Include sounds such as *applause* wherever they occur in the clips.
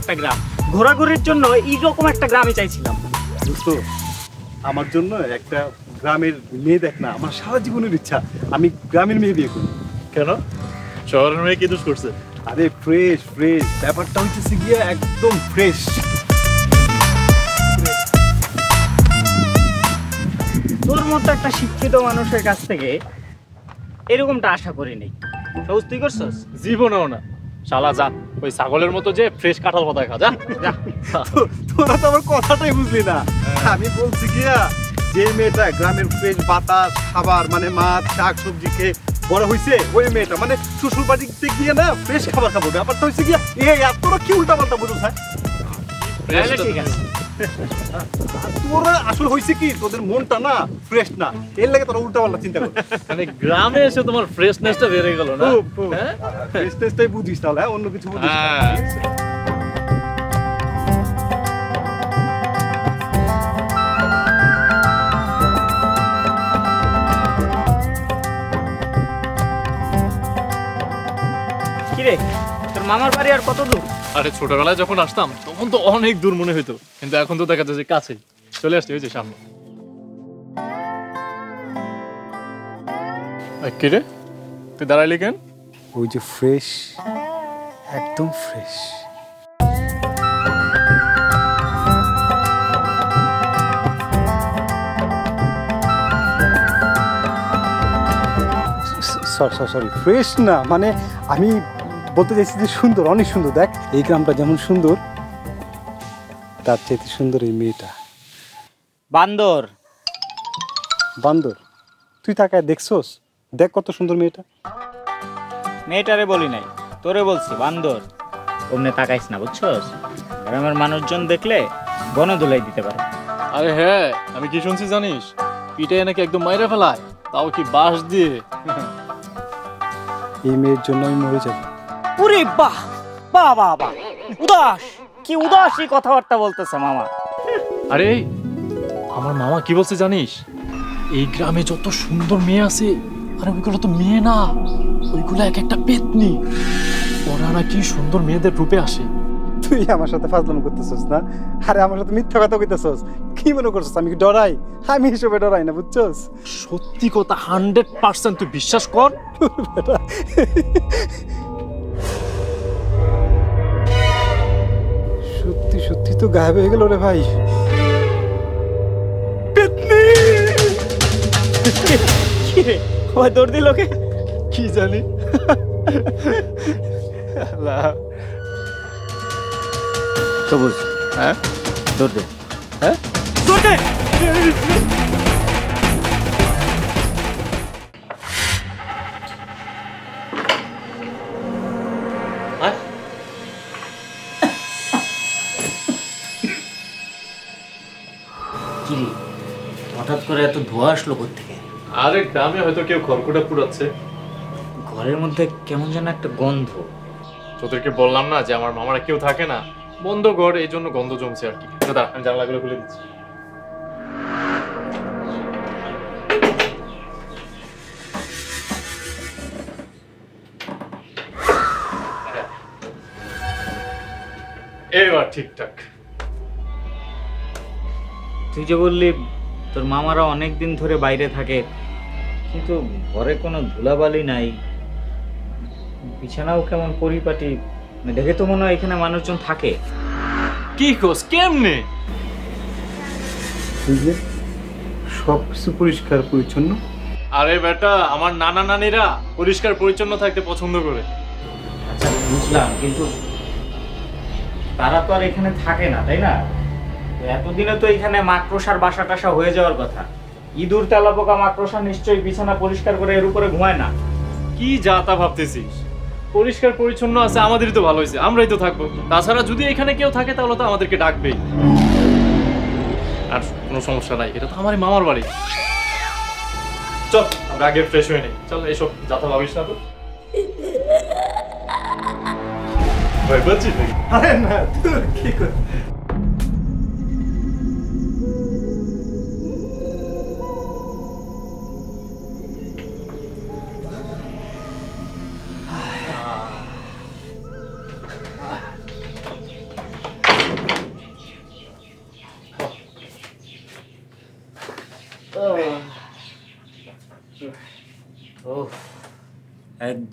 একটা গ্রাম। ঘোরাঘুরির জন্য এইরকম একটা গ্রামে চাইছিলাম। দোস্ত আমার জন্য একটা গ্রামের মেয়ে দেখ না আমার সারা জীবনের ইচ্ছা। আমি গ্রামের মেয়ে বিয়ে করি। কেন? শহরের মেয়ে কি দোষ করছে? আরে ফ্রেশ ফ্রেশ ব্যাপারটা হচ্ছে গিয়ে একদম ফ্রেশ তোর মতো একটা শিক্ষিত মানুষের কাছ থেকে এরকমটা আশা করিনি। সবুজ তুই করছস? জীবনেও না। শালা যা। ওই ছাগলের মতো যে ফ্রেশ কাঁঠাল পাতা খা যা। তোরা তো আমার কথাটাই বুঝলি না। আমি বলছি গিয়া যে মেয়েটা গ্রামের ফ্রেশ বাতাস খাবার মানে মাছ শাক সবজি খেয়ে বড় হয়েছে ওই মেয়েটা মানে শ্বশুর বাড়িতে গিয়ে না ফ্রেশ খাবার খাব। ব্যাপারটা হয়েছে গিয়া এই এতটা কি উল্টা পাল্টা বুঝো হ্যাঁ তাহলে ঠিক আছে। আর তোরা আসলে হয়েছে কি তোদের মনটা না ফ্রেশ না এর লাগে তোরা উল্টা পাল্টা চিন্তা কর মানে গ্রামে এসে তোমার ফ্রেশনেসটা বেড়ে গেল না খুব। হ্যাঁ? ফ্রেশনেসটাই বুঝিস তাহলে হ্যাঁ? অন্য কিছু বুঝিস হ্যাঁ। কিরে মামার বাড়ি আর কত দূর? আরে ছোটবেলায় যখন আসতাম তখন তো অনেক দূর মনে হতো কিন্তু এখন তো দেখা যাচ্ছে কাছে চলে আসছে ওই যে সামনে। এই, কি রে? তুই দাঁড়াইলি কেন? ওই যে ফ্রেশ একদম ফ্রেশ সরি সরি ফ্রেশ না মানে আমি বলতে চাইছি যে সুন্দর অনেক সুন্দর। দেখ এই গ্রামটা যেমন সুন্দর তার চাইতে সুন্দর এই মেয়েটা। বান্দর। বান্দর? তুই তাকায় দেখছোস? দেখ কত সুন্দর মেয়েটা। মেয়েটারে বলি নাই তোরে বলছি বান্দর। অমনে তাকাইস না বুঝছস? গ্রামের মানুষজন দেখলে বনে ধুলাই দিতে পারে। আরে হ্যাঁ আমি কি শুনছি জানিস? পিঠে নাকি একদম মাইরে ফেলায় তাও কি বাঁশ দিয়ে? এই মেয়ের জন্য আমি মরে যাব। উরে বাহ বাহ বাহ বাহ। উদাস কি উদাসী কথাবার্তা বলতেছে মামা। আরে আমার মামা কি বলছে জানিস? এই গ্রামে যত সুন্দর মেয়ে আছে আরে ওইগুলো তো মেয়ে না ওইগুলো এক একটা পেতনি। ওরা নাকি সুন্দর মেয়েদের রূপে আসে। তুই আমার সাথে ফাজলাম করতেছস না? আরে আমার সাথে মিথ্যা কথা কইতেছস। কি মনে করছস আমি কি ডরাই? আমি হিসেবে ডরাই না বুঝছস? সত্যি কথা হান্ড্রেড পার্সেন্ট তুই বিশ্বাস কর। সত্যি সত্যি তো গায়েব হয়ে গেল রে ভাই। কি রে ওই দৌড় দিল কে কি জানি। সবুজ হ্যাঁ? দৌড় দে। হ্যাঁ? দৌড় দে! ধোয়া আসলো থেকে আরে গ্রামে হয়তো কেউ খড়কুটা পুড়াচ্ছে। ঘরের মধ্যে কেমন যেন একটা গন্ধ। তোদেরকে বললাম না যে আমার মামারা কেউ থাকে না? বন্ধ ঘর এই জন্য গন্ধ জমছে আর কি। দাদা আমি জানলাগুলো খুলে দিচ্ছি। এবার ঠিকঠাক। তুই যে বললি তোর মামারা অনেক দিন ধরে বাইরে থাকে কিন্তু ঘরে কোনো ধুলাবালি নাই। বিছানাও কেমন পরিপাটি মানে দেখে তো মনে হয় এখানে মানুষজন থাকে। কি কোস কেমনে? সব কিছু পরিষ্কার পরিচ্ছন্ন। আরে বেটা আমার নানা নানিরা পরিষ্কার পরিচ্ছন্ন থাকতে পছন্দ করে। আচ্ছা বুঝলাম কিন্তু তারা তো আর এখানে থাকে না তাই না? এতদিনে তো এখানে মাকড়সার বাসা টাসা হয়ে যাওয়ার কথা। ইঁদুর তেলাপোকা মাকড়সা নিশ্চয়ই বিছানা পরিষ্কার করে এর উপরে ঘুমায় না। কি যা তা ভাবতেছিস? পরিষ্কার পরিচ্ছন্ন আছে আমাদেরই তো ভালো হয়েছে আমরাই তো থাকব। তাছাড়া যদি এখানে কেউ থাকে তাহলে তো আমাদেরকে ডাকবেই। আর কোনো সমস্যা নাই এটা তো আমার মামার বাড়ি। চল আমরা আগে ফ্রেশ হয়ে নেই। চল এইসব যাতা ভাবিস না তো। ভয় পাচ্ছিস নাকি? আরে না তুই কি কর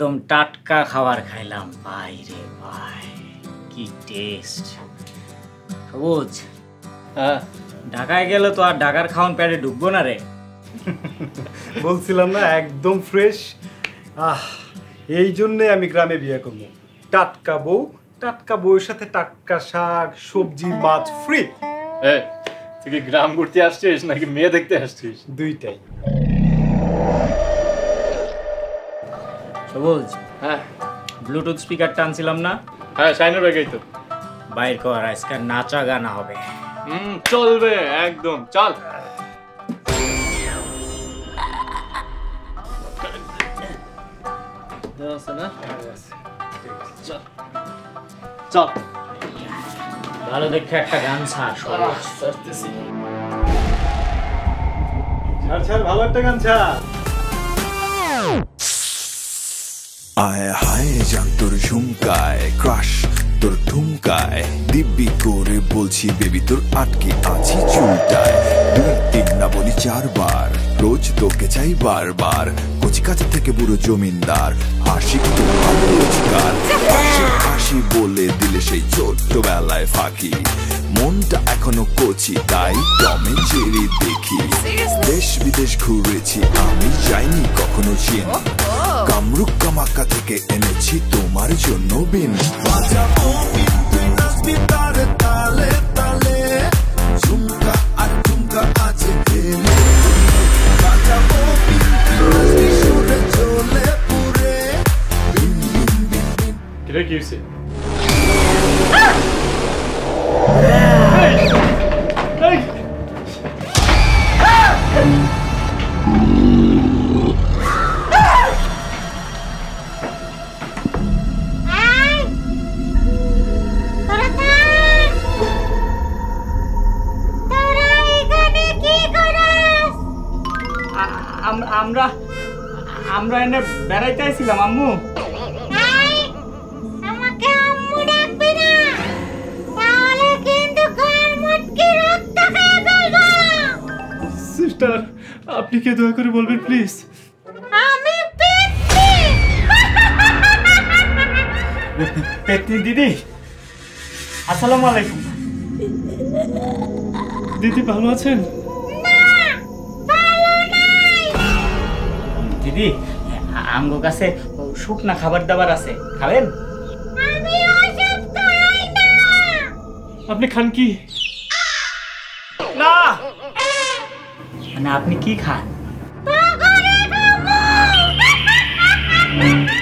একদম টাটকা খাবার খাইলাম। ভাই রে ভাই কি টেস্ট সবুজ। হ্যাঁ। ঢাকায় গেলে তো আর ঢাকার খাওয়ান প্যাডে ঢুকবো না রে। *laughs* বলছিলাম না একদম ফ্রেশ আহ এই জন্যে আমি গ্রামে বিয়ে করব। টাটকা বউ টাটকা বউয়ের সাথে টাটকা শাক সবজি মাছ ফ্রি এ তুই কি গ্রাম ঘুরতে আসছিস নাকি মেয়ে দেখতে আসছিস? দুইটাই। সবুজ। হ্যাঁ। ব্লুটুথ স্পিকার টানছিলাম না। হ্যাঁ শাইনের ব্যাগেই তো। বাইর কর আজকে নাচা গানা হবে। হুম চলবে একদম চল। চল। চল। ভালো দেখে একটা গান ছাড় ছাড় ভালো একটা গান ছাড়। আয় হায় জান তোর ঝুমকায় ক্রাশ তোর ঠুমকায় দিব্যি করে বলছি বেবি তোর আটকে আছি চুলটায়। দুই তিন না বলি চারবার রোজ তোকে চাই বারবার। কচি কাছে থেকে বুড়ো জমিনদার আশিক তো ভালো রোজগার। হাসি হাসি বলে দিলে সেই ছোট্টবেলায় ফাঁকি। মনটা এখনও কচি তাই টমে চেরি দেখি। দেশ বিদেশ ঘুরেছি আমি যাইনি কখনো চীন। কামরুক কামাক্কা থেকে এনেছি তোমার জন্য বিন। বাজাবো কিন্তু নাচবি তারে তালে তালে। ঝুমকা আর ঝুমকা আছে খেলে বাজাবো নাচবি সুরে চলে পুরে। বিন বিন বিন বিন। কিরে কি হয়েছে আমরা আমরা এনে বেড়াইতে আইছিলাম আম্মু। সিস্টার আপনি কে দয়া করে বলবেন প্লিজ আমি। পেতনি দিদি। আসসালামু আলাইকুম। দিদি ভালো আছেন? দিদি আমগো কাছে শুকনা খাবার দাবার আছে খাবেন। আপনি খান কি? না! মানে আপনি কি খান? *laughs*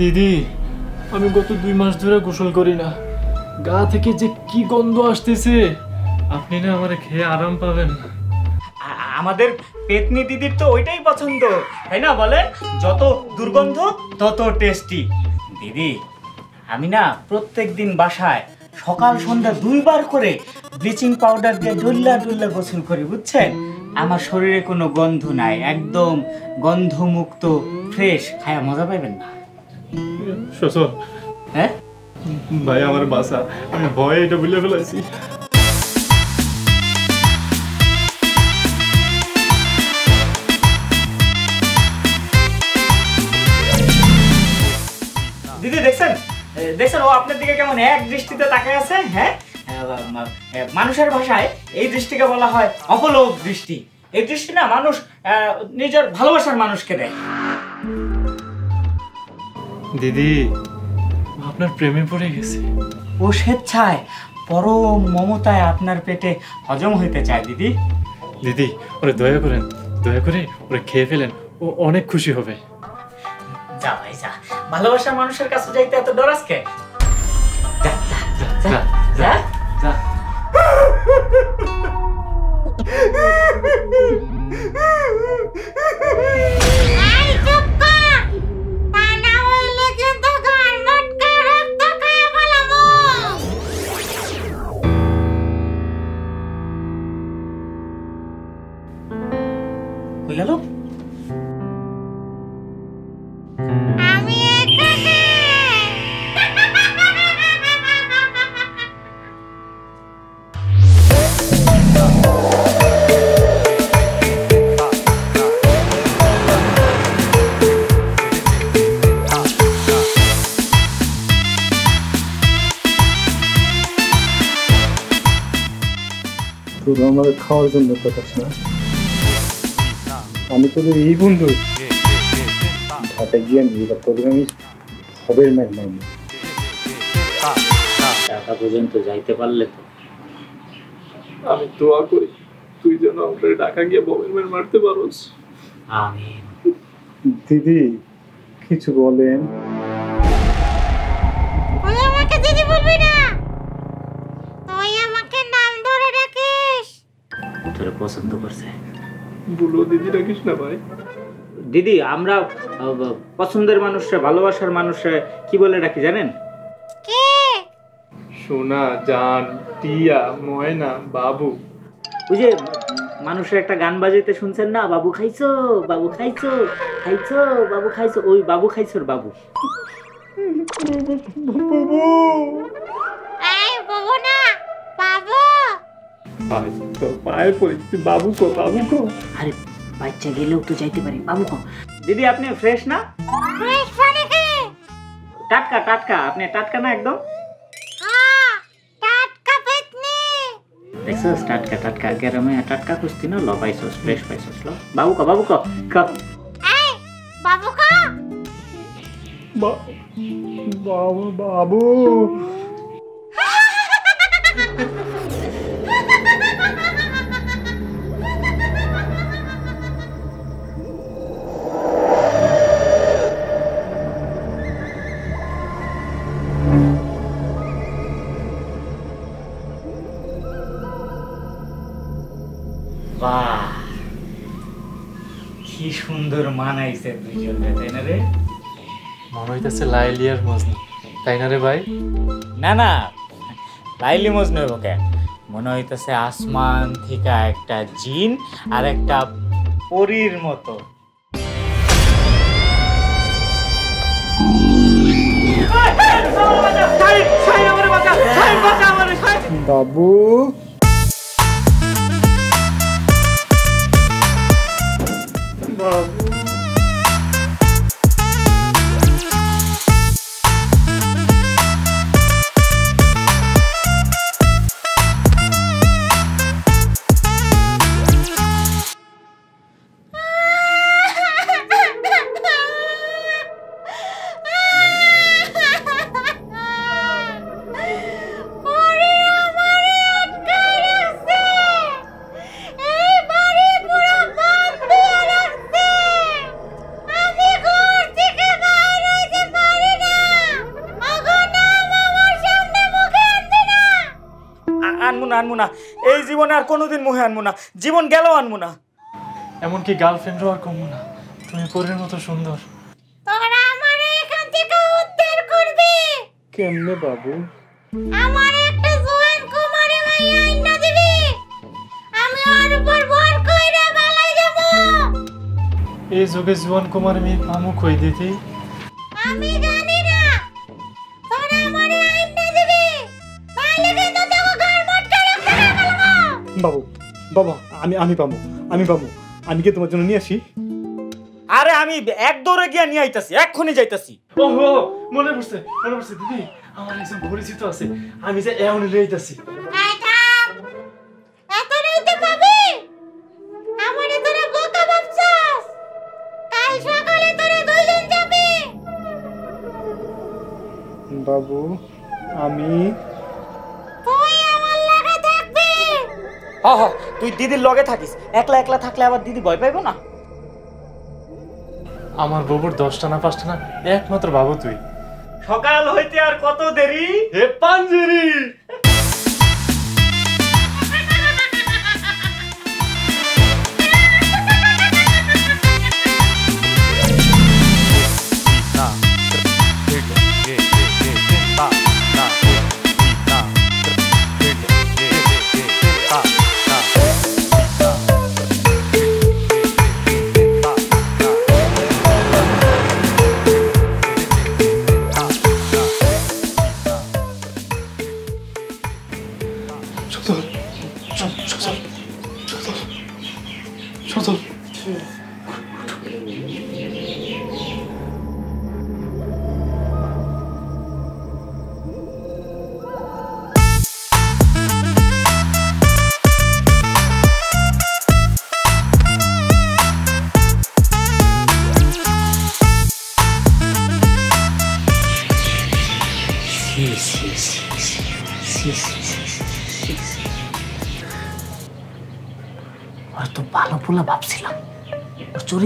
দিদি, আমি গত দুই মাস ধরে গোসল করি না। গা থেকে যে কি গন্ধ আসতেছে, আপনি না আমার খেয়ে আরাম পাবেন। আমাদের পেতনি দিদির তো ওইটাই পছন্দ, তাই না বলে? যত দুর্গন্ধ, তত টেস্টি। দিদি, আমি না প্রত্যেক দিন বাসায় সকাল, সন্ধ্যা দুইবার করে ব্লিচিং পাউডার দিয়ে ডুল্লা ডুল্লা গোসল করি, বুঝছেন? আমার শরীরে কোনো গন্ধ নাই, একদম গন্ধমুক্ত, ফ্রেশ, খায়া মজা পাইবেন না। শ্বশুর হ্যাঁ? ভাই আমার বাসা। আমি ভয়ে এটা ভুলে ফেলাইছি দিদি দেখছেন? দেখছেন ও আপনার দিকে কেমন এক দৃষ্টিতে তাকায় আছে হ্যাঁ? এ, মানুষের ভাষায় এই দৃষ্টিকে বলা হয় অপলোক দৃষ্টি। এই দৃষ্টি না মানুষ আহ, নিজের ভালোবাসার মানুষকে দেয়। দিদি। আপনার প্রেমে পড়ে গেছে। ও স্বেচ্ছায় পরম মমতায় আপনার পেটে হজম হইতে চায় দিদি। দিদি ওরে দয়া করেন দয়া করে ওরে খেয়ে ফেলেন ও অনেক খুশি হবে। যা ভাই যা। ভালোবাসার মানুষের কাছে যাইতে এত ডর আজকে যা যা যা, যা। যা। *laughs* Cuídalo. programı kaldırmak açısından. আমি তোদের এই বন্ধু ঢাকায় গিয়ে আমি এবার তোদের আমি সবের ম্যাচ মারবো। পর্যন্ত যাইতে পারলে তো। আমি দোয়া করি তুই যেন আমরা ঢাকা গিয়ে ববের মের মারতে পারোস। আমি দিদি কিছু বলেন। আমাকে দিদি বলবি না? তুই আমাকে নাম ধরে ডাকিস। তোরে পছন্দ করছে। বলো দিদি রাখিস না ভাই? দিদি আমরা পছন্দের মানুষরা ভালোবাসার মানুষরা কি বলে ডাকি জানেন? কে? সোনা জান টিয়া ময়না বাবু। ওই যে মানুষের একটা গান বাজাইতে শুনছেন না? বাবু খাইছো বাবু খাইছো খাইছো বাবু খাইছো ওই বাবু খাইছোর বাবু ভাই তোর পায়ে পড়ি তুই বাবু কো বাবু কো আরে বাচ্চা গেলেও তো যাইতে পারি বাবু কো দিদি আপনি ফ্রেশ না ফ্রেশ পানি কে টাটকা টাটকা আপনি টাটকা না একদম হ্যাঁ টাটকা পেতনি দেখছস টাটকা টাটকা গরমে টাটকা খুঁজতি না ল পাইছস ফ্রেশ পাইছস ল বাবু কো বাবু কো ক এই বাবু কা বাবু বাবু বাহ কি সুন্দর মানাইছে দুইজনে তাই না রে? মনে হইতেছে লাইলি আর মজনু তাই না রে ভাই? না না লাইলি মজনু হইব কেন মনে হইতেছে আসমান থেকে একটা জিন আর একটা পরীর মতো। বাবু! ওরে কোনোদিন না জীবন গেল আনমু না। এমনকি গার্লফ্রেন্ডও আর কমু না। তুমি পরের মতো সুন্দর। তোরা আমারে এখান থেকে উদ্ধার করবি। কেমনে বাবু? আমার একটা জোয়ান কুমারী মাইয়া আইনা দিবি। আমি ওর উপর ভর কইরা বালাই যাব এই যুগে জীবন কুমার মেয়ে পামুক হয়ে দিতি? আমি জানি বাবা আমি আমি পাবো আমি পাবো। আমি কি তোমার জন্য নিয়ে আসি? আরে আমি এক দৌড়ে গিয়া নিয়ে আইতাছি এক্ষুনি যাইতাছি। ও হো মনে পড়ছে মনে পড়ছে দিদি আমার একজন পরিচিত আছে আমি যে এমন লইতাছি এই থাম এত রাইতে পাবি আমারে তোরা বোকা ভাবছস কাল সকালে তোরা দুইজন যাবি বাবু আমি তুই আমার লাগা থাকবি হ হ তুই দিদির লগে থাকিস। একলা একলা থাকলে আবার দিদি ভয় পাইবো না? আমার বাবুর দশটা না পাঁচটা না একমাত্র বাবু তুই। সকাল হইতে আর কত দেরি? হে পাঞ্জেরি!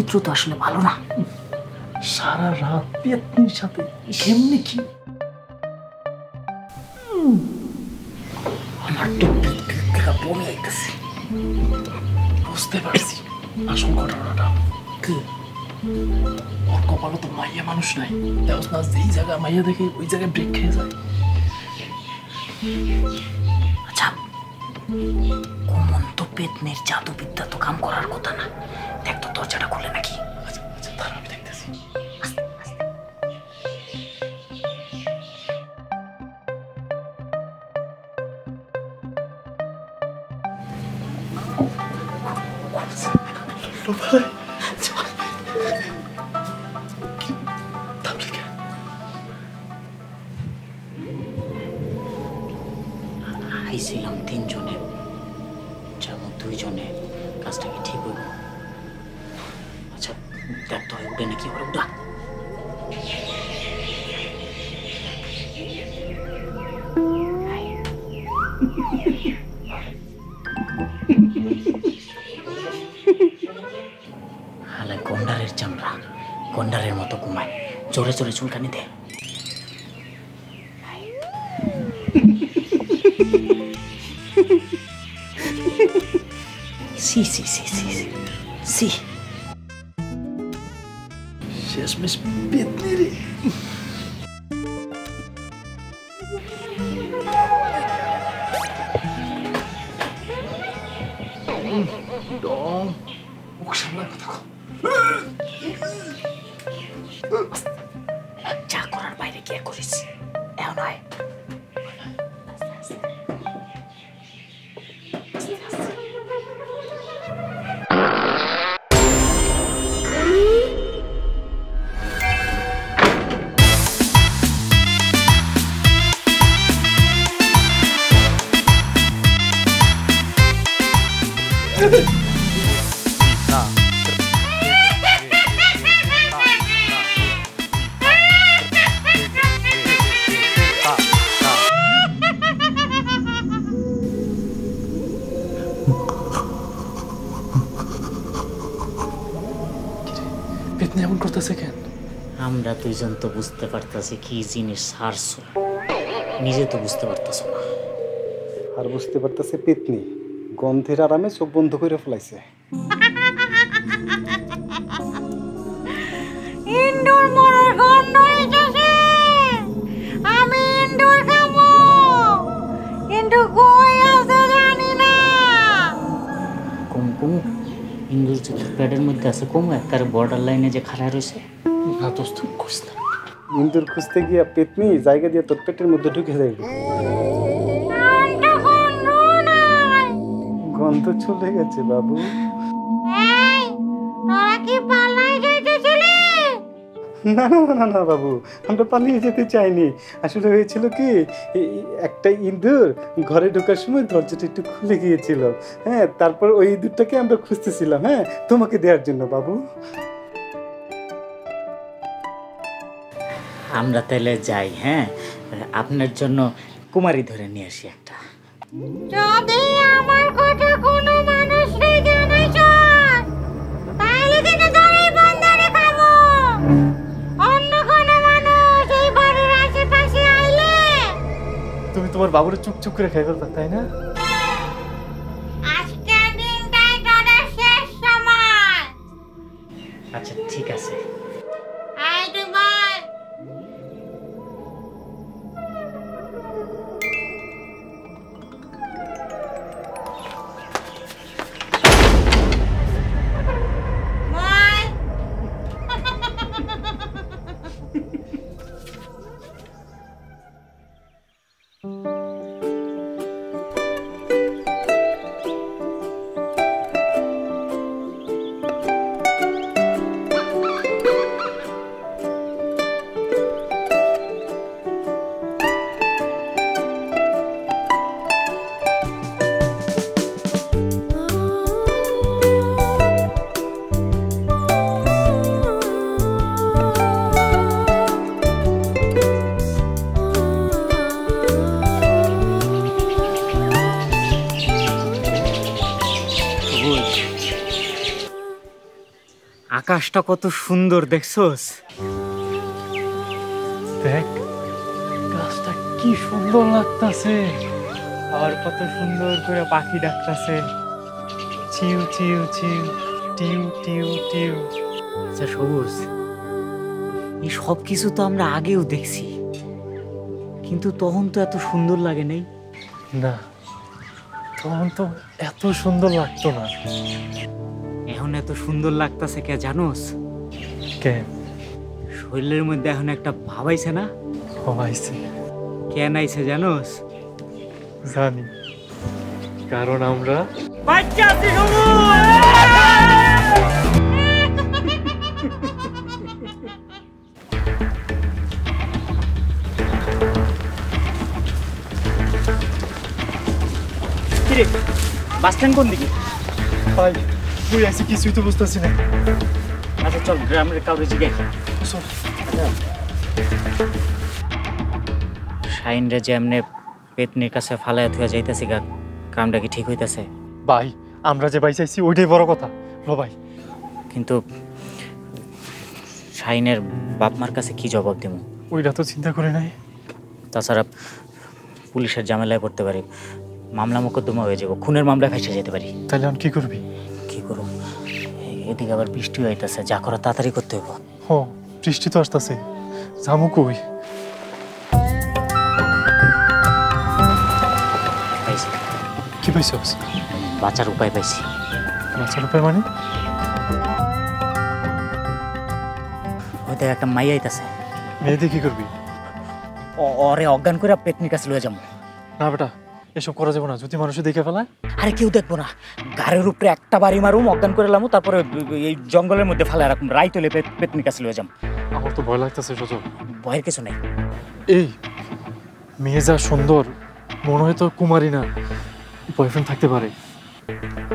চরিত্র তো আসলে ভালো না। সারা রাত পেতনির সাথে কেমনে কি? আমার তো বমি আইতেছে বুঝতে পারছি। আসল ঘটনাটা কি? ওর কপালে তো মাইয়া মানুষ নাই। দেখোস না যেই জায়গায় মাইয়া দেখে ওই জায়গায় ব্রেক খেয়ে যায়। আচ্ছা কমন তো পেতনের জাদুবিদ্যা তো কাম করার কথা না। দরজাটা খুলে নাকি হালে গন্ডারের চামড়া গন্ডারের মতো ঘুমায় জোরে জোরে চুলকানি দে। দুইজন তো বুঝতে পারতাছি কি জিনিস সারছ নিজে তো বুঝতে পারতাছ না। আর বুঝতে পারতেছে পেতনি গন্ধের আরামে চোখ বন্ধ করে ফেলাইছে। ইন্দুর মরার গন্ধ হইতেছে আমি ইন্দুর খাব। কিন্তু কই আছে জানি না। কম কম ইন্দুর যে প্যাডের মধ্যে আছে কম একবার বর্ডার লাইনে যে খাড়া রয়েছে। না দোস্ত কইস না। ইন্দুর খুঁজতে গিয়া পেতনি জায়গা দিয়ে তোর পেটের মধ্যে ঢুকে যাইবে গন্ধ চলে গেছে বাবু। না না, না না বাবু আমরা পালিয়ে যেতে চাইনি। আসলে হয়েছিল কি একটা ইঁদুর ঘরে ঢোকার সময় দরজাটা একটু খুলে গিয়েছিল। হ্যাঁ তারপর ওই ইঁদুরটাকে আমরা খুঁজতেছিলাম হ্যাঁ তোমাকে দেওয়ার জন্য বাবু। আমরা তাহলে যাই হ্যাঁ? আপনার জন্য কুমারী ধরে নিয়ে আসি একটা। যদি আমার কথা কোনো মানুষ নেই তাহলে কিন্তু তোরই বন্ধনে খাব। অন্য কোনো মানুষ এই বাড়ির আশেপাশে আইলে? তুমি তোমার বাবুরে চুপ চুপ করে খাই ফেলবা তাই না? আজকের দিনটাই তোদের শেষ সময়। আচ্ছা ঠিক আছে। আকাশটা কত সুন্দর দেখছোস? দেখ গাছটা কি সুন্দর লাগতাছে। আর কত সুন্দর করে পাখি ডাকতাছে। চিউ চিউ চিউ টিউ টিউ টিউ। আচ্ছা সবুজ। এই সব কিছু তো আমরা আগেও দেখছি। কিন্তু তখন তো এত সুন্দর লাগে নাই। না তখন তো এত সুন্দর লাগতো না। এখন এত সুন্দর লাগতেছে কে জানোস? কেন শরীরের মধ্যে এখন একটা ভাব আইছে না? হবাইছে কেন আইছে জানোস? জানি। কারণ আমরা বাচ্চা আছে বাস স্ট্যান্ড কোন দিকে? ভাই তুই আছি কিছুই তো বুঝতেছি না। আচ্ছা চল গ্রামের কাউরে জিগাই চল। শাইনরে যে এমনি পেতনির কাছে ফালায় থুয়া যাইতেছি গা কামটা কি ঠিক হইতাছে? ভাই আমরা যে বাইচাইছি ওইটাই বড় কথা। লো ভাই। কিন্তু শাইনের বাপ মার কাছে কি জবাব দেবো ওইটা তো চিন্তা করে নাই। তাছাড়া পুলিশের ঝামেলায় পড়তে পারি মামলা মোকদ্দমা হয়ে যাব খুনের মামলায় ফেসে যেতে পারি। তাহলে আমি কি করবি? কি করব এ- এদিকে আবার বৃষ্টি হইতাছে যা করা তাড়াতাড়ি করতে হইব। হ বৃষ্টি তো আসতেছে। জামু কই? কি পাইছস? বাঁচার উপায় পাইছি। বাচ্চার উপায় মানে? হয়তো একটা মাই আইতাছে। মেয়েদের কি করবি? ওরে অজ্ঞান করে পেতনির কাছে লয়ে যাব না বেটা এসব করা যাবে না যদি মানুষে দেখে ফেলায়। আরে কেউ দেখব না। গাড়ির উপরে একটা বাড়ি মারুম অজ্ঞান করে লামু তারপরে এই জঙ্গলের মধ্যে ফেলা রাখুন রাই তুলে পে- পেতনির কাছে লয়ে যাম। আমার তো ভয় লাগতেছে সজল ভয়ের কিছু নেই। এই মেয়ে যা সুন্দর মনে হয় তো কুমারী না বয়ফ্রেন্ড থাকতে পারে।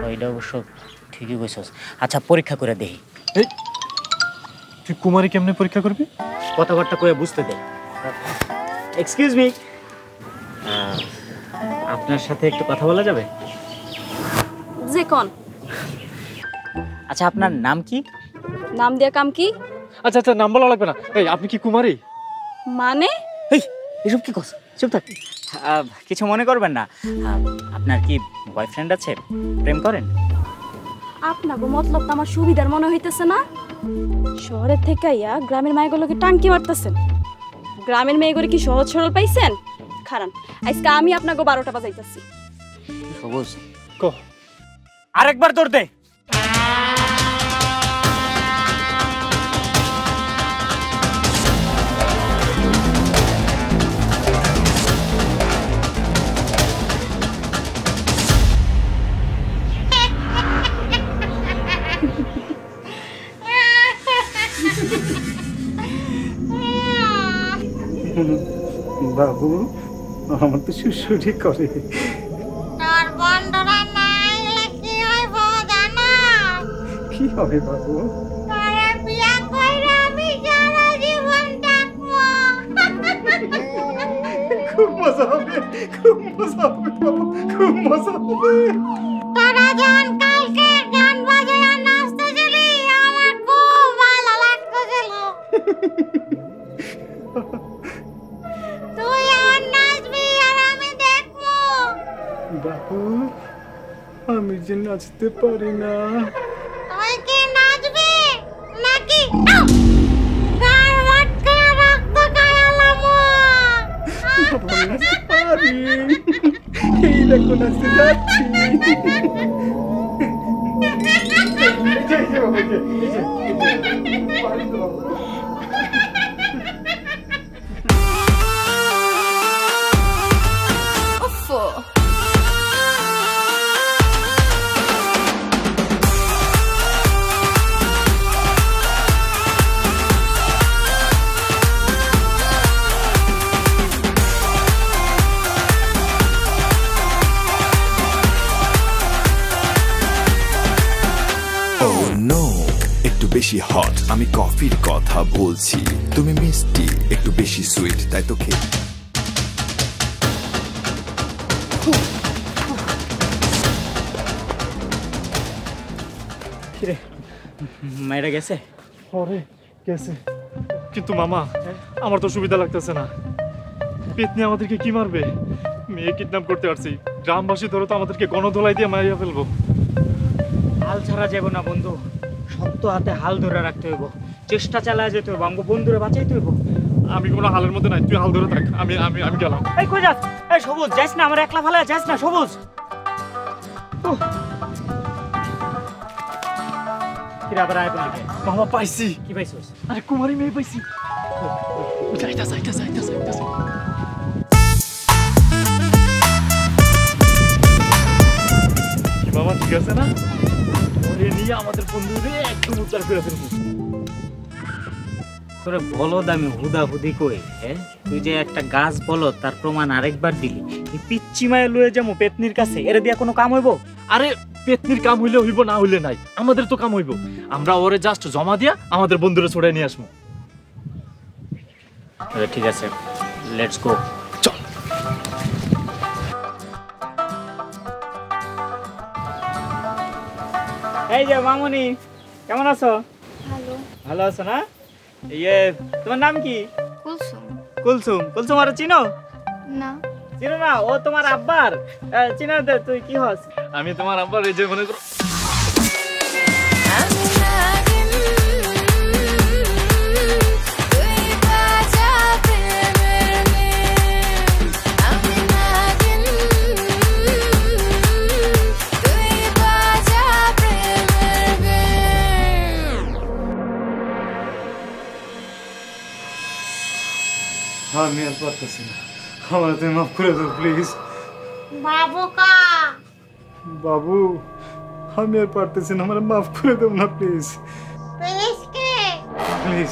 ওইটা অবশ্য ঠিকই কইছস। আচ্ছা পরীক্ষা করে দেখি। এই তুই কুমারী কেমনে পরীক্ষা করবি? কথাবার্তা করে বুঝতে দে। এক্সকিউজ মি আপনার সাথে একটু কথা বলা যাবে? যে কোন? আচ্ছা আপনার নাম কি? নাম দিয়া কাম কি? আচ্ছা আচ্ছা নাম বলা লাগবে না। এই আপনি কি কুমারী? মানে? এই এসব কি কস চুপ থাক। কিছু মনে করবেন না। আপনার কি বয়ফ্রেন্ড আছে? প্রেম করেন? আপনাকে মতলব তো আমার সুবিধার মনে হইতেছে না। শহরের থেকে আইয়া গ্রামের মায়েগুলোকে টাঙ্কি মারতেছেন। গ্রামের মেয়েগুলো কি সহজ সরল পাইছেন? খারান আজকে আমি আপনাকে বারোটা বাজাইতেছি। সবুজ ক। আরেকবার দৌড় দে। বাবু আমার তো সুসুরি করে। তোর বন্ধুরা নাই কি হইব জানা? কি হবে বাবু? তোরে বিয়া কইরা আমি সারা জীবন থাকব। খুব মজা হবে খুব মজা হবে খুব মজা হবে। আমি যে নাচতে পারি না তুই কি নাচবি নাকি এই দেখো নাচতে যাচ্ছি বেশি হট আমি কফির কথা বলছি। তুমি মিষ্টি একটু বেশি সুইট তাই তো খেয়ে। কিরে মায়েরা গেছে? পরে গেছে। কিন্তু মামা আমার তো সুবিধা লাগতেছে না। পেতনি আমাদেরকে কি মারবে? মেয়ে কিডন্যাপ করতে পারছি। গ্রামবাসী ধরে তো আমাদেরকে গণধোলাই দিয়ে মারিয়া ফেলব। হাল ছাড়া যাব না বন্ধু। শক্ত হাতে হাল ধরে রাখতে হইব। চেষ্টা চালায় যেতে হইব আমাকে বন্ধুরে বাঁচাইতে হইব। আমি কোনো হালের মধ্যে নাই তুই হাল ধরে থাক আমি আমি আমি গেলাম। এই কই যাস? এই সবুজ যাস না আমার একলা ফালা যাস না সবুজ। কিরে আবার আয় বললি মামা পাইছি। কি পাইছিস? আরে কুমারী মেয়ে পাইছি। যাইতা যাইতা যাইতা যাইতা। কি মামা ঠিক আছে না? নিয়ে আমাদের বন্ধুরে একদম করে ফেলব। তোরে বলদ আমি হুদা হুদি কই হ্যাঁ? তুই যে একটা গাছ বলদ তার প্রমাণ আরেকবার দিলি। পিচ্চি মায়ে লয়ে যাব পেতনির কাছে এর দিয়া কোনো কাম হইব? আরে পেতনির কাম হইলে হইব না হইলে নাই। আমাদের তো কাম হইব। আমরা ওরে জাস্ট জমা দিয়া আমাদের বন্ধুরে ছড়ে নিয়ে আসব। ঠিক আছে লেটস গো এই যে মামুনি কেমন আছো? ভালো। ভালো আছো না? ইয়ে তোমার নাম কি? কুলসুম। কুলসুম। কুলসুম আর চিনো? না। চিনো না ও তোমার আব্বার? আহ, চিনো দে তুই কি হস? আমি তোমার আব্বার এই যে মনে করো আমি আর পারতেছি না। আমার তুমি মাফ করে দাও প্লিজ বাবুকা! বাবু আমি আর পারতেছি না আমার মাফ করে দাও না প্লিজ পেরেশকে প্লিজ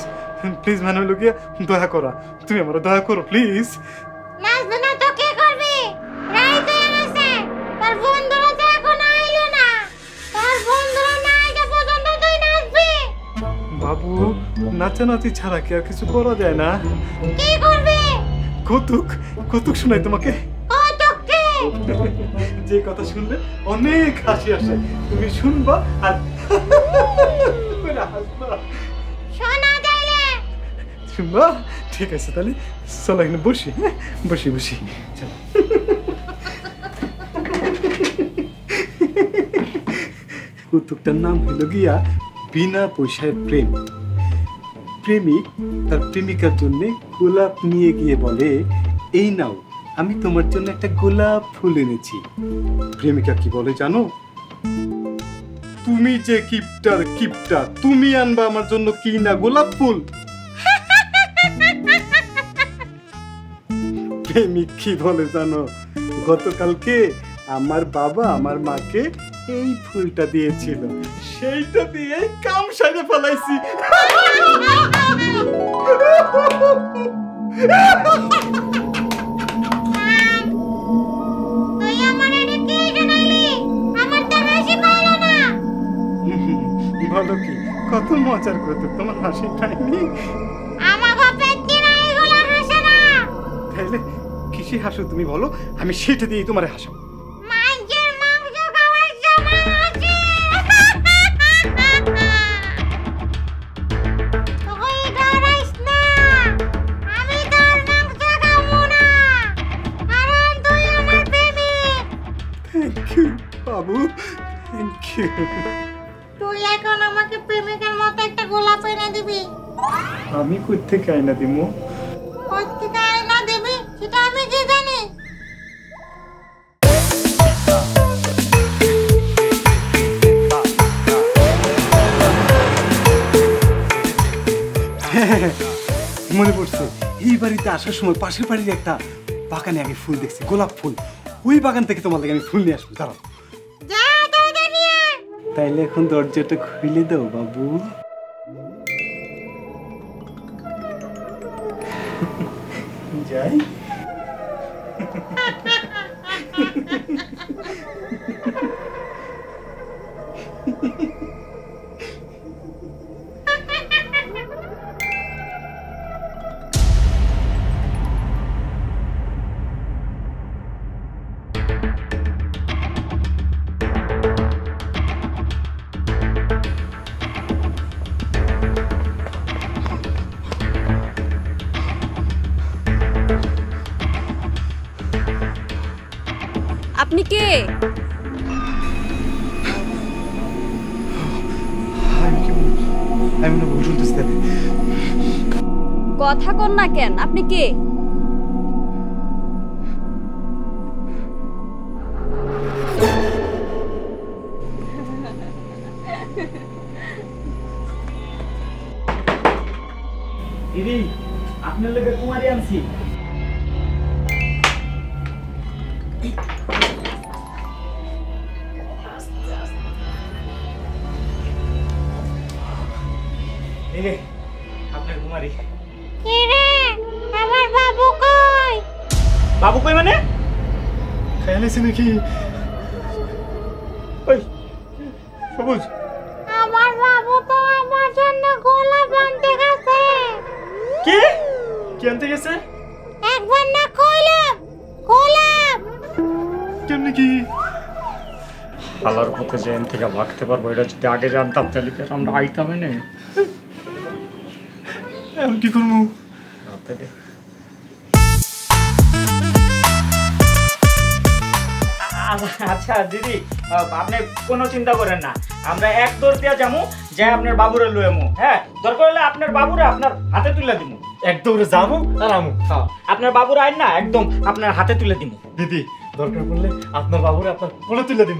প্লিজ মানে হলো গিয়া দয়া করা। তুমি আমার দয়া করো প্লিজ নাচবে না তো কে করবে? রাই তো তার বন্ধুরা তো এখন আইলো না। তার বন্ধুরা না আইটা পর্যন্ত তুই নাচবি। বাবু নাচানাচি ছাড়া কি আর কিছু করা যায় না? কি কৌতুক কৌতুক শোনাই তোমাকে। যে কথা শুনলে অনেক হাসি আসে। তুমি শুনবা আর শুনবা? ঠিক আছে তাহলে চলো এখানে বসি হ্যাঁ? বসি বসি। চলো। কৌতুকটার নাম হলো গিয়া বিনা পয়সায় প্রেম। প্রেমিক, তার প্রেমিকার জন্য গোলাপ নিয়ে গিয়ে বলে, এই নাও, আমি তোমার জন্য একটা গোলাপ ফুল এনেছি। প্রেমিকা কি বলে জানো? তুমি যে কিপটার কিপটা, তুমি আনবা আমার জন্য কি না গোলাপ ফুল? প্রেমিক কি বলে জানো? গতকালকে আমার বাবা আমার মাকে এই ফুলটা দিয়েছিল। সেইটা দিয়ে কাম সাইডে ফেলাইছি। বলো কি? কত মজার কত তোমার হাসি পাইনি? তাইলে কিসে হাসো তুমি বলো? আমি সেটা দিয়ে তোমার হাসাবো। তুই এখন আমাকে প্রেমিকের মতো একটা গোলাপ এনে দিবি। আমি কই থেকে আইনা দিমু? দিবি সেটা আমি কি জানি? *laughs* মনে পড়ছে এই বাড়িতে আসার সময় পাশের বাড়ির একটা বাগানে আমি ফুল দেখছি গোলাপ ফুল। ওই বাগান থেকে তোমার লাগে আমি ফুল নিয়ে আসব দাঁড়াও। তাইলে এখন দরজাটা খুলে দাও বাবু। কে। কথা কন না কেন আপনি কে? আগে জানতাম তাহলে কি আমরা আইতামই না কি করব? আচ্ছা দিদি আপনি কোনো চিন্তা করেন না। আমরা এক দৌড় দিয়া যাব যে আপনার বাবুরে লুয়েমু হ্যাঁ? দরকার হলে আপনার বাবুরে আপনার হাতে তুলে দিমু। এক দৌড়ে যাব আর আমু। হ্যাঁ আপনার বাবুর আইন না একদম আপনার হাতে তুলে দিমু। দিদি দরকার পড়লে আপনার বাবুরে আপনার কোলে তুলে দিব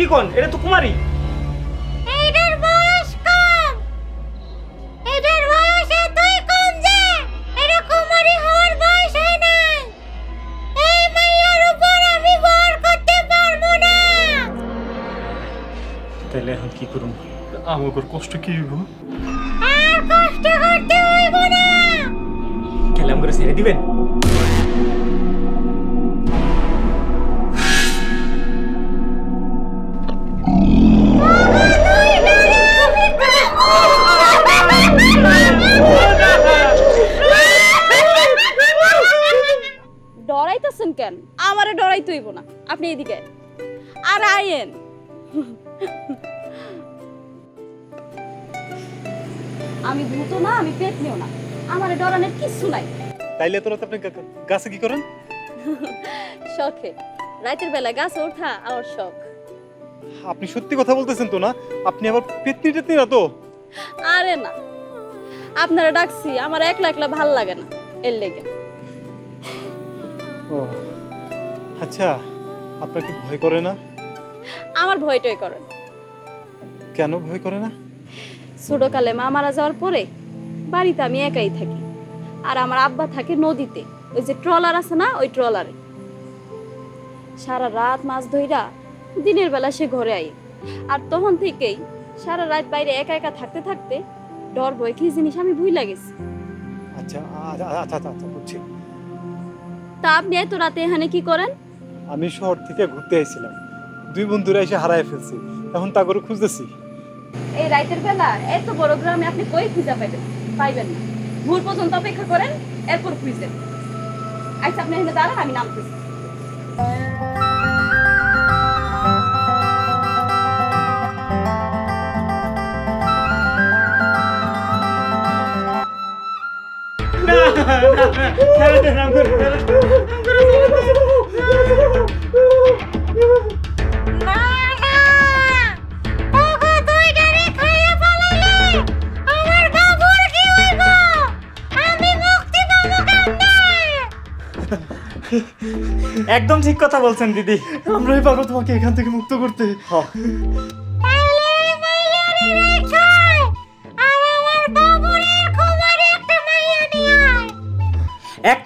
কি কোন? এটা তো কুমারী। এইটার বয়স কম। এটার বয়স এতই কম যে এটা কুমারী হওয়ার বয়স হয় নাই এই মাইয়ার উপর আমি ভর করতে পারব না। তাহলে এখন কি করুন আমাকে কষ্ট কি হইব? আর কষ্ট করতে হইব না। খেলাম করে ছেড়ে দিবেন? কেন? আমারে ডরাই তুইব না। আপনি এদিকে আর আইয়েন। আমি ভূত না আমি পেট নিও না। আমারে ডরানোর কিছু নাই। তাইলে তোরা তো আপনি গাছে কি করেন? শখে। রাতের বেলা গাছে ওঠা আমার শখ। আপনি সত্যি কথা বলতেছেন তো না? আপনি আবার পেতনি টেতনি না তো? আরে না। আপনারা ডাকছি আমার একলা একলা ভালো লাগে না এর লেগে। ও। আচ্ছা আপনার কি ভয় করে না? আমার ভয়টয় করেন কেন ভয় করে না? ছোটকালে মা মারা যাওয়ার পরে বাড়িতে আমি একাই থাকি। আর আমার আব্বা থাকে নদীতে। ওই যে ট্রলার আছে না ওই ট্রলারে। সারা রাত মাছ ধইরা দিনের বেলা সে ঘরে আই। আর তখন থেকেই সারা রাত বাইরে একা একা থাকতে থাকতে ডর ভয় কি জিনিস আমি ভুইলা গেছি। আচ্ছা আচ্ছা আচ্ছা আচ্ছা, আচ্ছা বুঝছি। তা আপনি এত রাতে এখানে কি করেন? আমি শহর থেকে ঘুরতে আইছিলাম। দুই বন্ধুরা এসে হারায় ফেলছি। এখন তা করে খুঁজতেছি। এই রাতের বেলা এত বড় গ্রামে আপনি কই খুঁজে পাইবেন? পাইবেন না। ভোর পর্যন্ত অপেক্ষা করেন এরপর খুঁজেন আচ্ছা আপনি এখানে দাঁড়ান আমি নামতেছি। একদম ঠিক কথা বলছেন দিদি। আমরাই পারব তোমাকে এখান থেকে মুক্ত করতে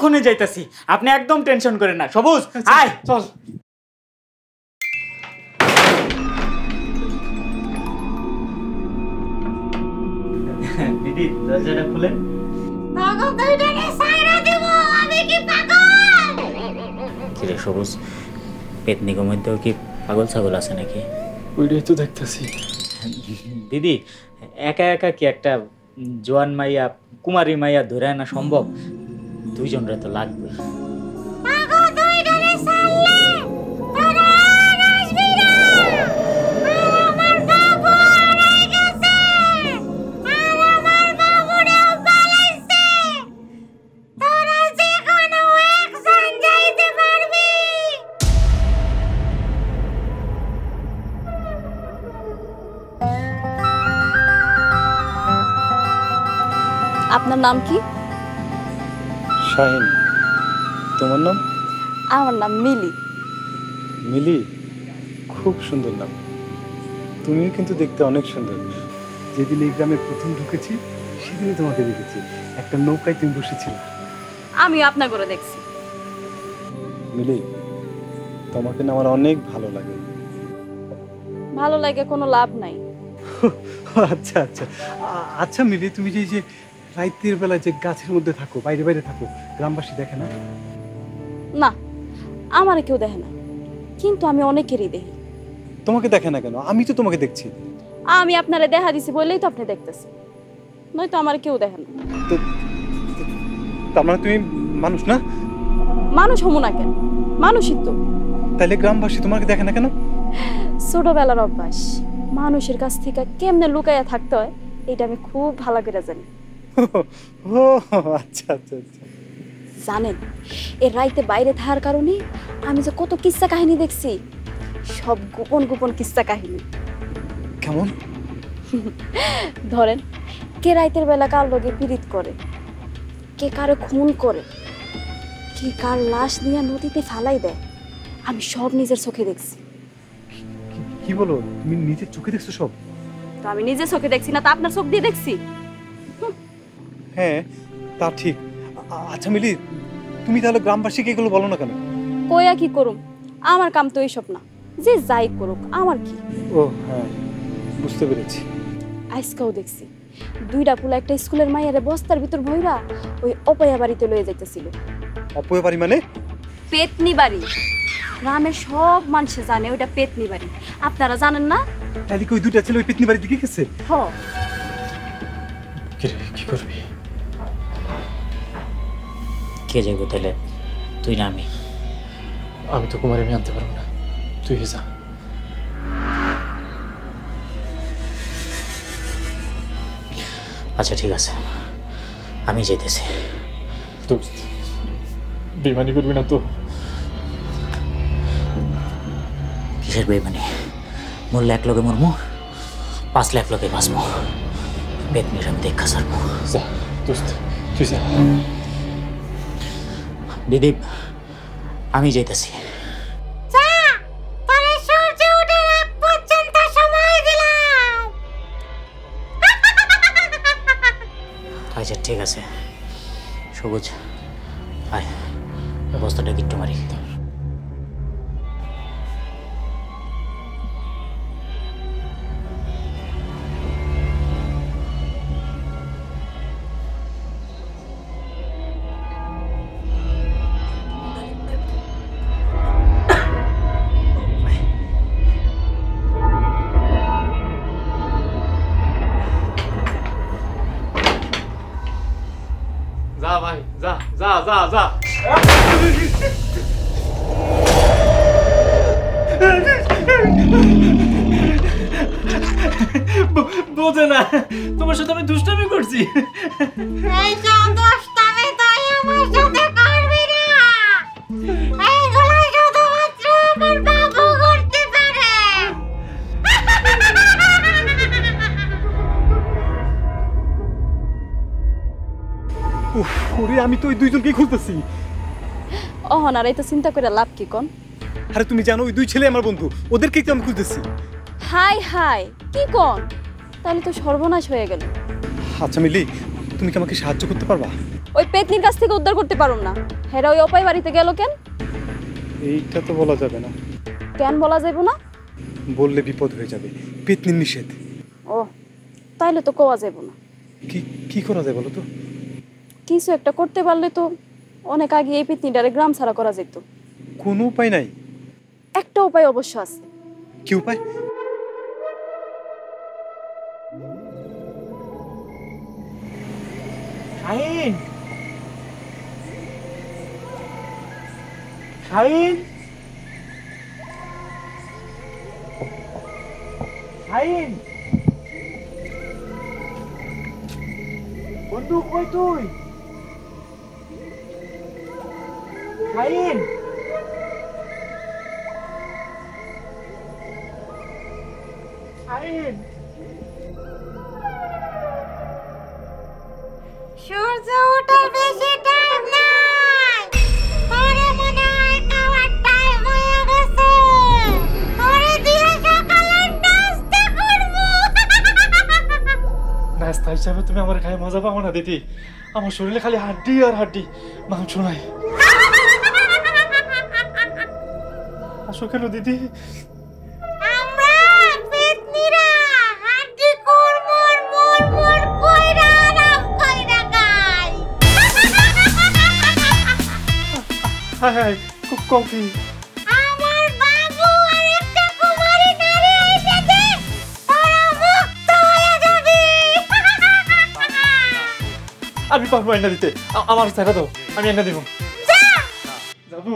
এক্ষুনি যাইতাছি। আপনি একদম টেনশন করেন না। সবুজ আয়। চল। দিদি দরজাটা খুলেন। কিরে সবুজ পেতনিকের মধ্যেও কি পাগল ছাগল আছে নাকি? ওইটাই তো দেখতেছি। দিদি একা একা কি একটা জোয়ান মাইয়া কুমারী মাইয়া ধরে আনা সম্ভব? দুইজনরে তো লাগবে আগো দুইটারে সারলে তোরা আর আসবি না আর আমার বাবু হারাই গেছে আর আমার বাবুরেও পালাইছে তোরা যে কোনো একজন যাইতে পারবি আপনার নাম কি শাহিন। তোমার নাম? আমার নাম মিলি। মিলি? খুব সুন্দর নাম। তুমিও কিন্তু দেখতে অনেক সুন্দর। যেদিন এই গ্রামে প্রথম ঢুকেছি সেদিনই তোমাকে দেখেছি। একটা নৌকায় তুমি বসেছিলে। আমি আপনার করে দেখছি। মিলি তোমাকে না আমার অনেক ভালো লাগে। ভালো লাগে কোনো লাভ নাই। *laughs* আচ্ছা আচ্ছা। আচ্ছা মিলি তুমি যে যে রাইতের বেলা যে গাছের মধ্যে থাকো বাইরে বাইরে থাকো গ্রামবাসী দেখে না? না আমার কেউ দেখে না। কিন্তু আমি অনেকেরই দেখি। তোমাকে দেখে না কেন? আমি তো তোমাকে দেখছি। আমি আপনারে দেখা দিছি বললেই তো আপনি দেখতেছেন। নয়তো আমার কেউ দেখে না। তো তো- তার মানে তুমি মানুষ না? মানুষ হমু না কেন? মানুষই তো। তাহলে গ্রামবাসী তোমাকে দেখে না কেন? ছোটবেলার অভ্যাস। মানুষের কাছ থেকে কেমনে লুকাইয়া থাকতে হয় এটা আমি খুব ভালো করে জানি। ও আচ্ছা আচ্ছা আচ্ছা। জানেন এর রাইতে বাইরে থাকার কারণে আমি যে কত কিস্সা কাহিনী দেখছি সব গোপন গোপন কিস্সা কাহিনী। কেমন? ধরেন কে রাইতের বেলা কার লগে পীড়িত করে কে কারে খুন করে কে কার লাশ নিয়ে নদীতে ফালাই দেয় আমি সব নিজের চোখে দেখছি। কি- কি বলো? তুমি নিজের চোখে দেখছ সব? তো আমি নিজের চোখে দেখছি না তা আপনার চোখ দিয়ে দেখছি? হ্যাঁ তা ঠিক। আচ্ছা মিলি তুমি তাহলে গ্রামবাসীকে এগুলো বলো না কেন? কইয়া কি করুম? আমার কাম তো এইসব না। যে যাই করুক আমার কি? ও হ্যাঁ বুঝতে পেরেছি। আজকাও দেখছি দুইটা পুলা একটা স্কুলের মাইয়ারে বস্তার ভিতর ভইরা ওই অপয়া বাড়িতে লয়ে যাইতেছিল। অপয়া বাড়ি মানে? পেতনি বাড়ি। গ্রামের সব মানুষে জানে ওটা পেতনি বাড়ি। আপনারা জানেন না? তাহলে কি ওই দুইটা ছেলে ওই পেতনি বাড়ির দিকে গেছে? হ। কিরে কি করবি? কে যাব তাহলে তুই না আমি। আমি তো কুমার আমি আনতে পারব না। তুই যা। আচ্ছা ঠিক আছে। আমি যেতেছি দোস্ত বেমানি করবি না তো? কিসের বেমানি মরলে এক লোকে মরমু পাঁচলে এক লোকে বাঁচবো পেতনির আমি দেখা সারবো দোস্ত তুই যা। দিদি আমি যেতেছি যা! তোরে সূর্য ওঠার আগ পর্যন্ত সময় দিলাম। আচ্ছা ঠিক আছে। সবুজ আয় বস্তাটা গিট্টু মারি। যা যা যা। যা বোঝে না তোমার সাথে আমি দুষ্টামি করছি। এই দোস্তামি উফ আমি তো ওই দুইজনকেই খুঁজতেছি। অহন আর এই তো চিন্তা করে লাভ কি কন? আরে তুমি জানো ওই দুই ছেলে আমার বন্ধু ওদেরকেই তো আমি খুঁজতেছি। হাই হাই কি কন? তাহলে তো সর্বনাশ হয়ে গেল। আচ্ছা মিলি তুমি কি আমাকে সাহায্য করতে পারবা? ওই পেতনির কাছ থেকে উদ্ধার করতে পারুম না। হেরা ওই অপায় বাড়িতে গেল কেন? এইটা তো বলা যাবে না। কেন বলা যাইব না? বললে বিপদ হয়ে যাবে। পেতনির নিষেধ। ও তাইলে তো কোয়া যাইব না। কি কি করা যায় বলো তো? কিছু একটা করতে পারলে তো অনেক আগে এই পিতনিটারে গ্রাম ছাড়া করা যেত। কোনো উপায় নাই? একটা উপায় অবশ্য আছে। কি উপায়? শাহিন! শাহিন! শাহিন! বন্ধু কই তুই? সূর্য ওঠার বেশি টাইম নাই। তোরে মনে হয় খাওয়ার টাইম হয়ে গেছে। তোরে দিয়ে সকালের নাস্তা করব। নাস্তা হিসাবে তুমি আমার খাই মজা পাবো না দিদি। আমার শরীরে খালি হাড্ডি আর হাড্ডি মাংস নাই। আসো কেন দিদি। আমরা পেতনিরা হাড্ডি কুড়মুড় মুড়মুড় কইরা আরাম কইরা খাই হায় হায় কি আমার বাবু আর একটা কুমারী নারী এসেছে তোরা মুক্ত হয়ে যাবি। আমি পারব এনে দিতে। আমার ছেড়ে দাও আমি এনে দিব। যাব?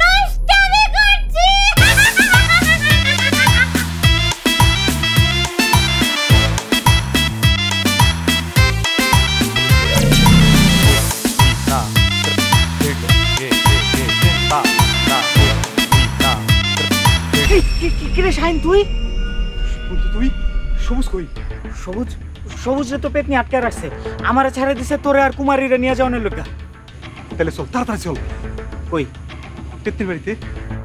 দুষ্টামি করছি কিরে শাহিন তুই? তুই? সবুজ কই? সবুজ? সবুজ তো পেতনি আটকে রাখছে। আমারে ছেড়ে দিছে তোরে আর কুমারীরে নিয়ে যাওয়ানোর লোকা তাহলে চল তাড়াতাড়ি চল। কই? পেত্নির বাড়িতে?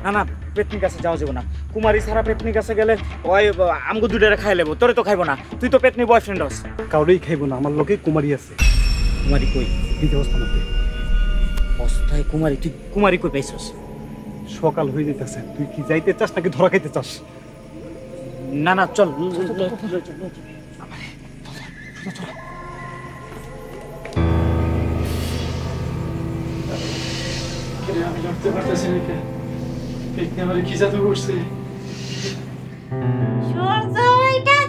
না না পেতনির কাছে যাওয়া যাবে না। কুমারী ছাড়া পেতনির কাছে গেলে ওই আমগো দুটারে খাই লেবো তোরে তো খাইবো না। তুই তো পেতনি বয়ফ্রেন্ড হস কাউরেই খাইবো না আমার লোকে কুমারী আছে। কুমারী কই? বিধি অবস্থা মধ্যে অস্থায় কুমারী তুই কুমারী কই পাইছস? সকাল হয়ে যেতেছে তুই কি যাইতে চাস নাকি ধরা খাইতে চাস? না না চল। আমি লড়তে পারতেছি না পেটনি আমার কি জাদু করছে সূর্য ওইটা যাইতেছে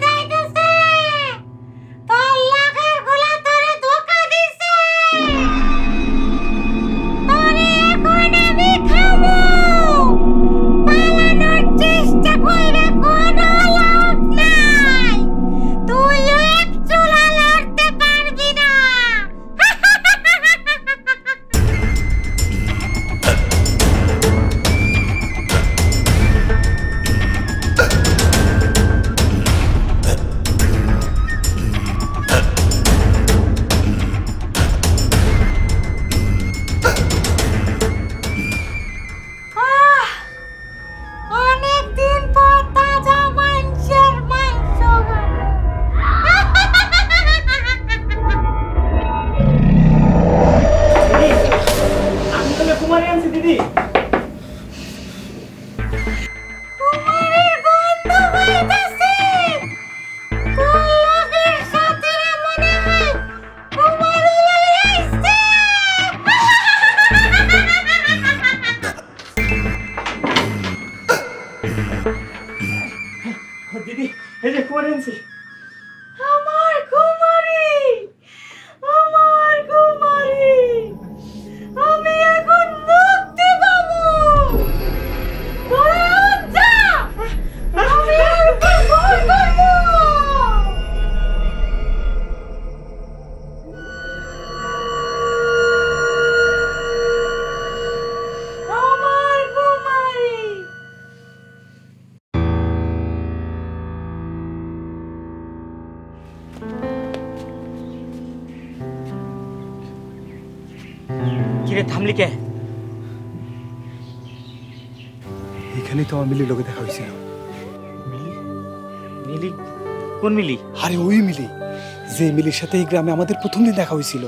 যে সাথে এই গ্রামে আমাদের প্রথম দিন দেখা হয়েছিল।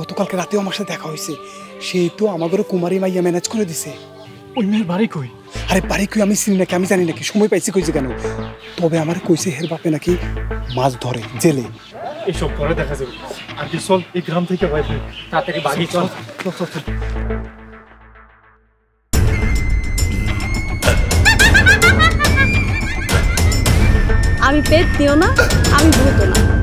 গতকালকে রাতেও আমার সাথে দেখা হয়েছে। সেই তো আমাদের কুমারী মাইয়া ম্যানেজ করে দিছে। ওই মেয়ের বাড়ি কই? আরে বাড়ি কই আমি চিনি নাকি আমি জানি নাকি সময় পাইছি কইছে কেন? তবে আমার কইছে হের বাপে নাকি মাছ ধরে জেলে। এসব পরে দেখা যাবে। আর কি চল এই গ্রাম থেকে বাইরে তাড়াতাড়ি বাড়ি চল চল। চল চল আমি পেট দিও না আমি ভূত না।